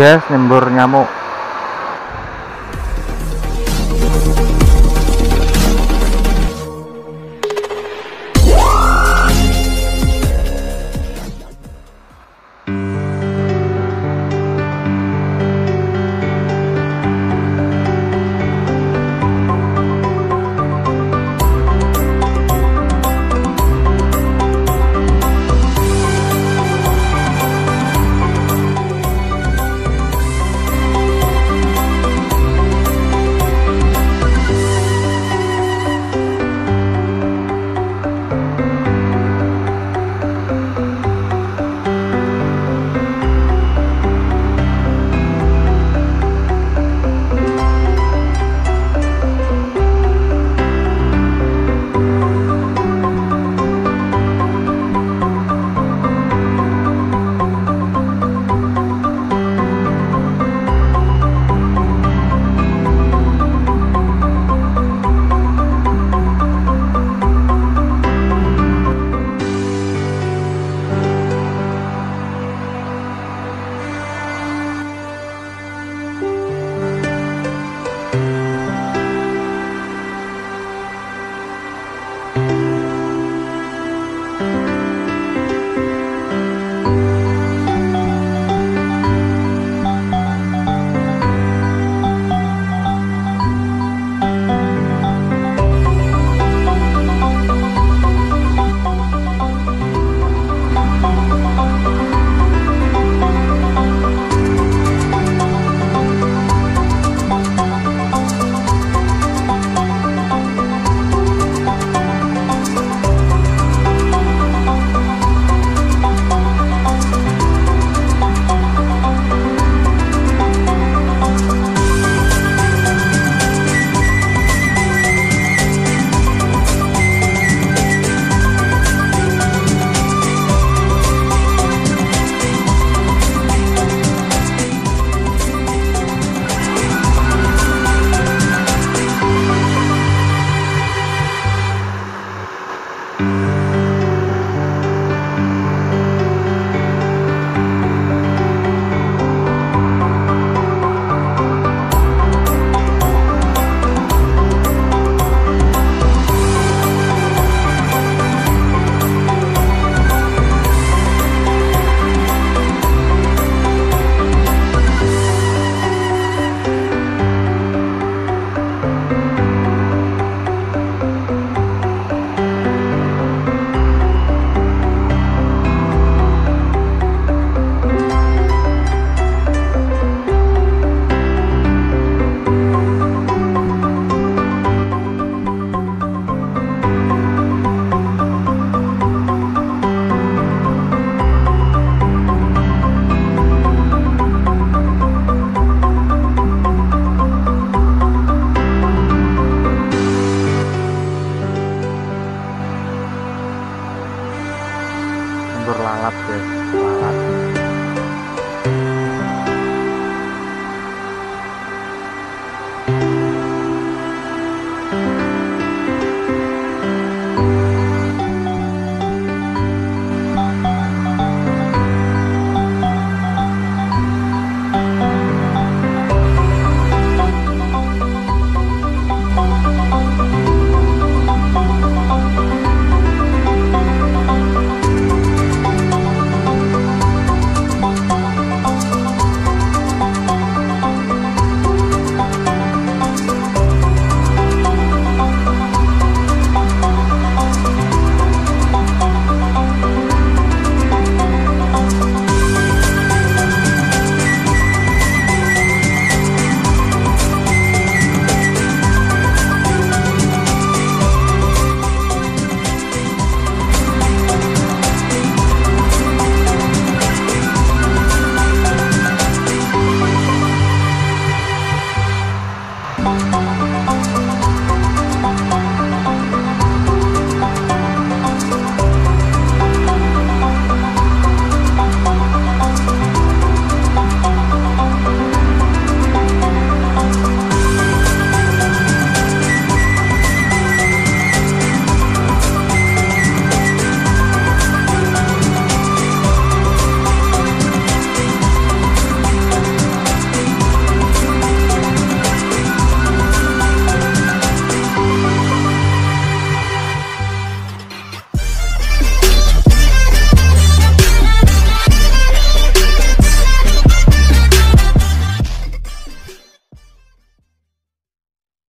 Ya, nyembur nyamuk.